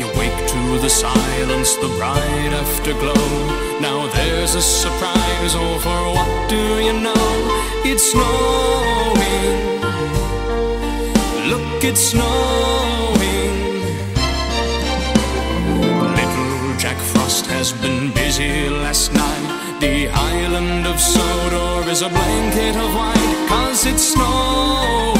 You wake to the silence, the bright afterglow. Now there's a surprise, oh, for what do you know? It's snowing. Look, it's snowing. Little Jack Frost has been busy last night. The island of Sodor is a blanket of white, cause it's snowing.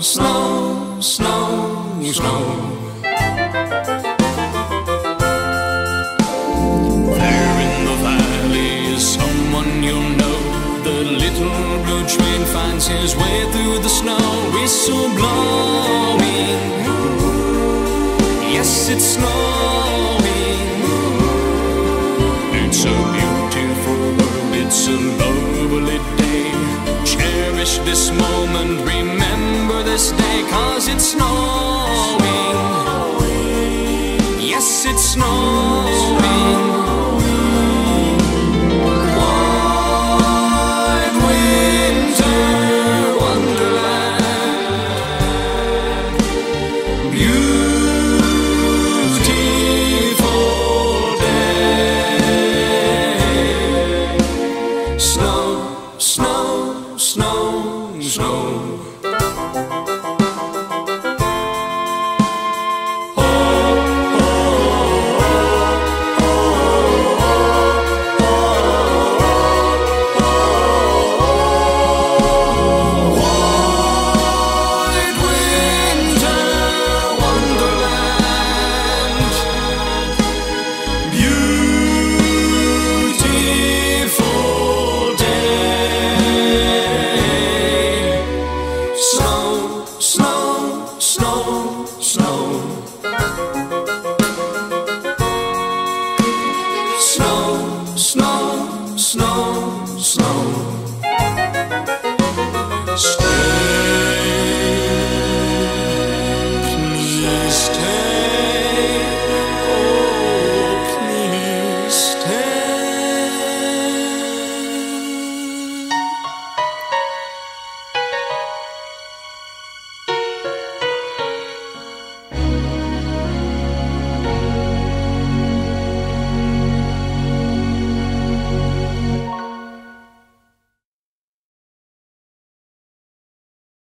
Snow, snow, snow, snow. There in the valley is someone you'll know. The little blue train finds his way through the snow. Whistle blowing. Yes, it's snowing. Cherish this moment, remember this day, cause it's snowing. Yes, it's snowing. White slow.